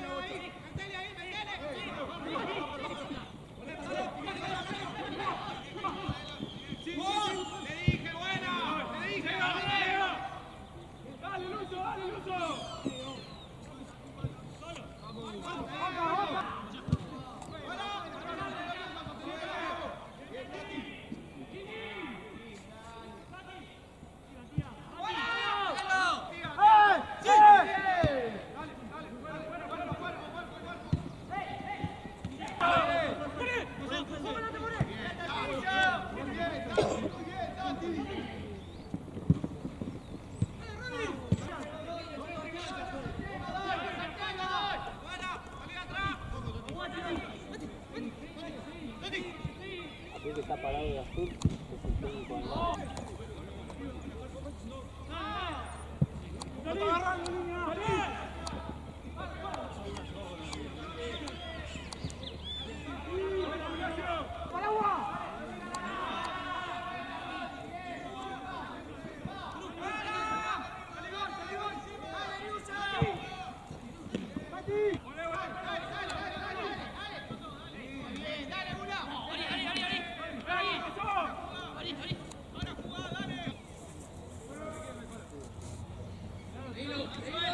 ahí! ahí! ¡Vamos!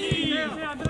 Mira,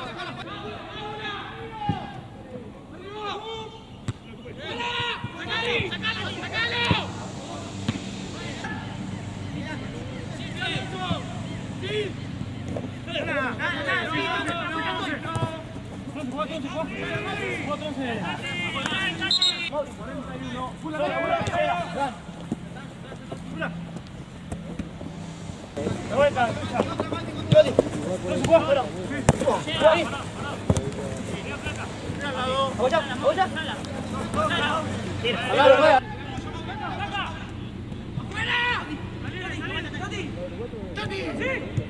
Tati! Tati!